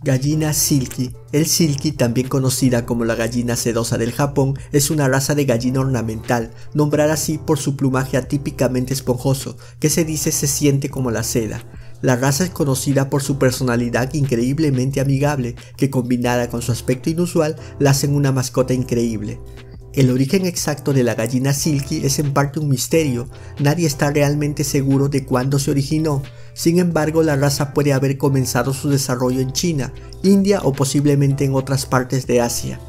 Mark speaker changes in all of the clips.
Speaker 1: Gallina silky. El silky, también conocida como la gallina sedosa del Japón, es una raza de gallina ornamental, nombrada así por su plumaje atípicamente esponjoso, que se dice se siente como la seda. La raza es conocida por su personalidad increíblemente amigable, que combinada con su aspecto inusual la hacen una mascota increíble. El origen exacto de la gallina silky es en parte un misterio, nadie está realmente seguro de cuándo se originó, sin embargo la raza puede haber comenzado su desarrollo en China, India o posiblemente en otras partes de Asia.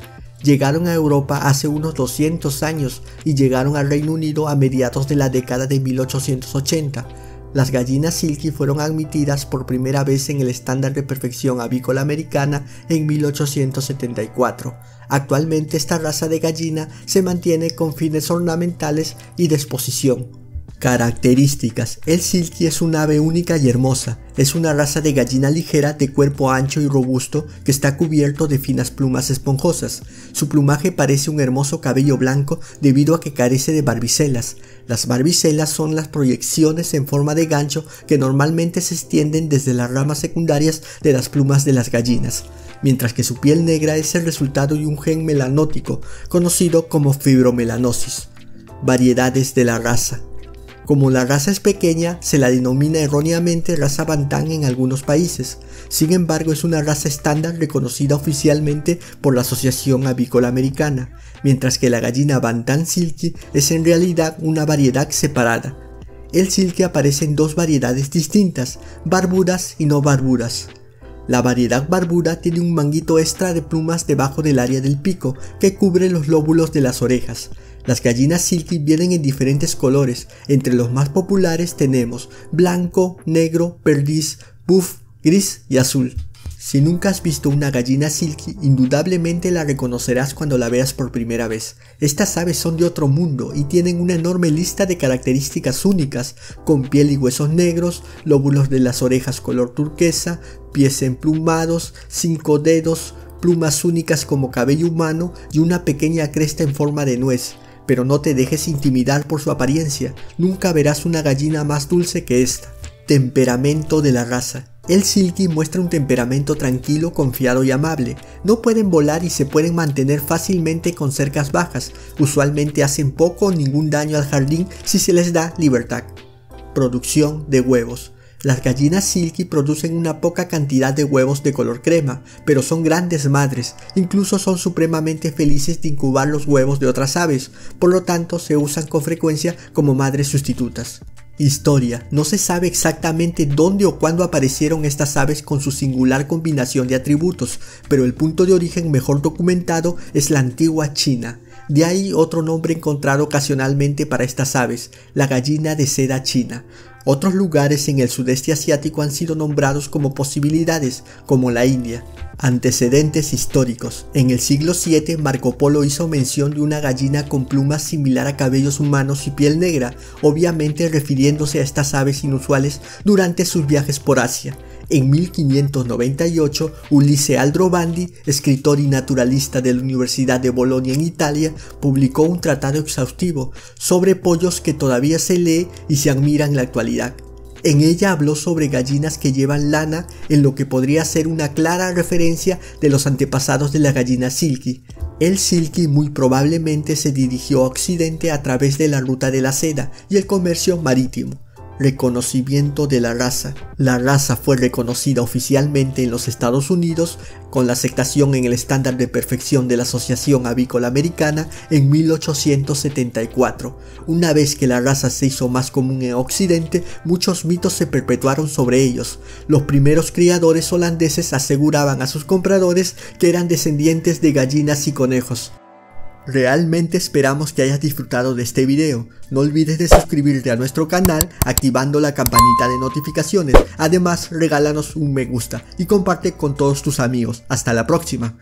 Speaker 1: Llegaron a Europa hace unos 200 años y llegaron al Reino Unido a mediados de la década de 1880. Las gallinas silky fueron admitidas por primera vez en el estándar de perfección avícola americana en 1874. Actualmente esta raza de gallina se mantiene con fines ornamentales y de exposición. Características. El silky es un ave única y hermosa. Es una raza de gallina ligera de cuerpo ancho y robusto que está cubierto de finas plumas esponjosas. Su plumaje parece un hermoso cabello blanco debido a que carece de barbicelas. Las barbicelas son las proyecciones en forma de gancho que normalmente se extienden desde las ramas secundarias de las plumas de las gallinas, mientras que su piel negra es el resultado de un gen melanótico conocido como fibromelanosis. Variedades de la raza. Como la raza es pequeña, se la denomina erróneamente raza Bantam en algunos países. Sin embargo, es una raza estándar reconocida oficialmente por la Asociación Avícola Americana, mientras que la gallina Bantam Silky es en realidad una variedad separada. El silky aparece en dos variedades distintas, barbudas y no barbudas. La variedad barbuda tiene un manguito extra de plumas debajo del área del pico que cubre los lóbulos de las orejas. Las gallinas silky vienen en diferentes colores, entre los más populares tenemos blanco, negro, perdiz, buff, gris y azul. Si nunca has visto una gallina silky, indudablemente la reconocerás cuando la veas por primera vez. Estas aves son de otro mundo y tienen una enorme lista de características únicas, con piel y huesos negros, lóbulos de las orejas color turquesa, pies emplumados, cinco dedos, plumas únicas como cabello humano y una pequeña cresta en forma de nuez pero no te dejes intimidar por su apariencia, nunca verás una gallina más dulce que esta. Temperamento de la raza. El silky muestra un temperamento tranquilo, confiado y amable. No pueden volar y se pueden mantener fácilmente con cercas bajas. Usualmente hacen poco o ningún daño al jardín si se les da libertad. Producción de huevos. Las gallinas silky producen una poca cantidad de huevos de color crema, pero son grandes madres, incluso son supremamente felices de incubar los huevos de otras aves, por lo tanto se usan con frecuencia como madres sustitutas. Historia. No se sabe exactamente dónde o cuándo aparecieron estas aves con su singular combinación de atributos, pero el punto de origen mejor documentado es la antigua China. De ahí otro nombre encontrado ocasionalmente para estas aves, la gallina de seda china. Otros lugares en el sudeste asiático han sido nombrados como posibilidades, como la India. Antecedentes históricos. En el siglo VII, Marco Polo hizo mención de una gallina con plumas similar a cabellos humanos y piel negra, obviamente refiriéndose a estas aves inusuales durante sus viajes por Asia. En 1598, Ulisse Aldrovandi, escritor y naturalista de la Universidad de Bolonia en Italia, publicó un tratado exhaustivo sobre pollos que todavía se lee y se admira en la actualidad. En ella habló sobre gallinas que llevan lana en lo que podría ser una clara referencia de los antepasados de la gallina silky. El silky muy probablemente se dirigió a Occidente a través de la ruta de la seda y el comercio marítimo reconocimiento de la raza. La raza fue reconocida oficialmente en los Estados Unidos con la aceptación en el estándar de perfección de la Asociación Avícola Americana en 1874. Una vez que la raza se hizo más común en Occidente, muchos mitos se perpetuaron sobre ellos. Los primeros criadores holandeses aseguraban a sus compradores que eran descendientes de gallinas y conejos. Realmente esperamos que hayas disfrutado de este video. No olvides de suscribirte a nuestro canal activando la campanita de notificaciones. Además, regálanos un me gusta y comparte con todos tus amigos. Hasta la próxima.